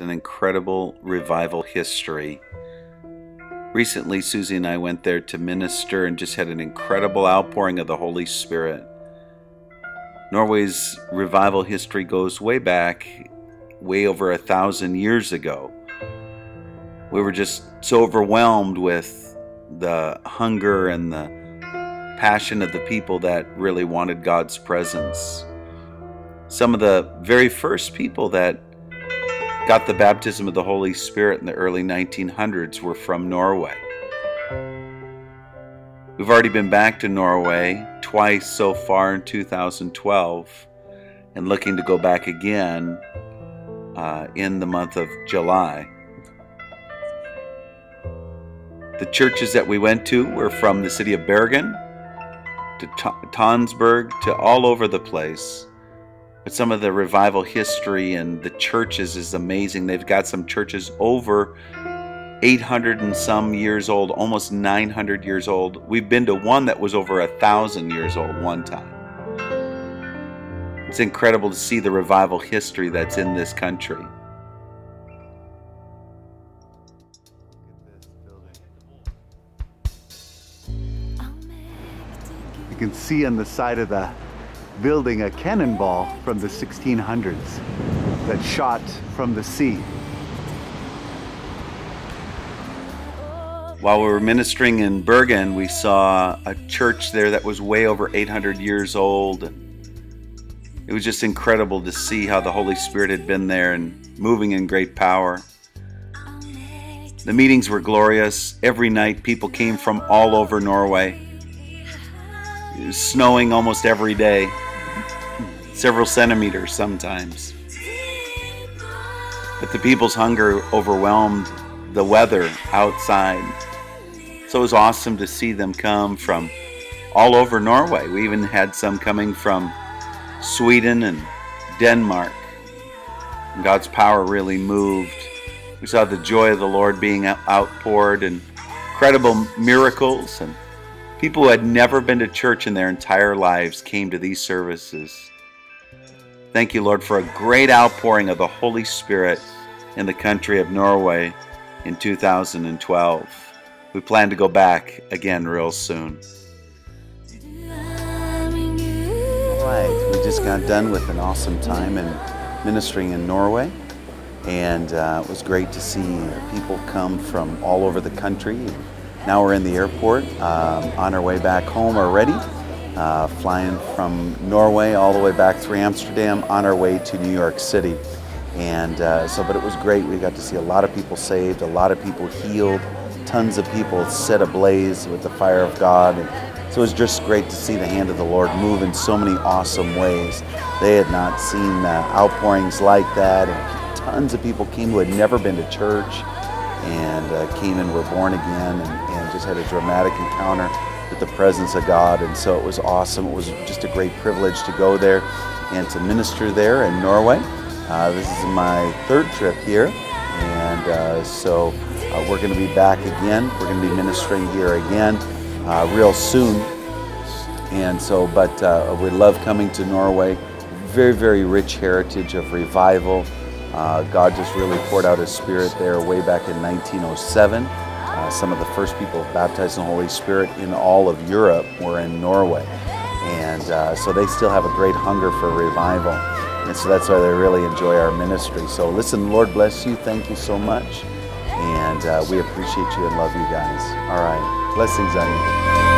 an incredible revival history. Recently, Susie and I went there to minister and just had an incredible outpouring of the Holy Spirit. Norway's revival history goes way back, way over a thousand years ago. We were just so overwhelmed with the hunger and the passion of the people that really wanted God's presence. Some of the very first people that got the baptism of the Holy Spirit in the early 1900s were from Norway. We've already been back to Norway twice so far in 2012 and looking to go back again uh, in the month of July. The churches that we went to were from the city of Bergen to Tonsberg to all over the place. But some of the revival history and the churches is amazing. They've got some churches over 800 and some years old, almost 900 years old. We've been to one that was over a thousand years old one time. It's incredible to see the revival history that's in this country. You can see on the side of the building a cannonball from the 1600s that shot from the sea. While we were ministering in Bergen, we saw a church there that was way over 800 years old. It was just incredible to see how the Holy Spirit had been there and moving in great power. The meetings were glorious. Every night, people came from all over Norway. Snowing almost every day, several centimeters sometimes. But the people's hunger overwhelmed the weather outside. So it was awesome to see them come from all over Norway. We even had some coming from Sweden and Denmark. God's power really moved. We saw the joy of the Lord being outpoured and incredible miracles and people who had never been to church in their entire lives came to these services. Thank you, Lord, for a great outpouring of the Holy Spirit in the country of Norway in 2012. We plan to go back again real soon. All right, we just got done with an awesome time in ministering in Norway, and uh, it was great to see people come from all over the country. Now we're in the airport, um, on our way back home already, uh, flying from Norway all the way back through Amsterdam, on our way to New York City. And uh, so, but it was great. We got to see a lot of people saved, a lot of people healed tons of people set ablaze with the fire of God. And so it was just great to see the hand of the Lord move in so many awesome ways. They had not seen uh, outpourings like that. And tons of people came who had never been to church and uh, came and were born again and, and just had a dramatic encounter with the presence of God. And so it was awesome. It was just a great privilege to go there and to minister there in Norway. Uh, this is my third trip here. And uh, so uh, we're going to be back again. We're going to be ministering here again uh, real soon. And so, but uh, we love coming to Norway. Very, very rich heritage of revival. Uh, God just really poured out His Spirit there way back in 1907. Uh, some of the first people baptized in the Holy Spirit in all of Europe were in Norway. And uh, so they still have a great hunger for revival. And so that's why they really enjoy our ministry. So listen, Lord bless you. Thank you so much. And uh, we appreciate you and love you guys. All right. Blessings on you.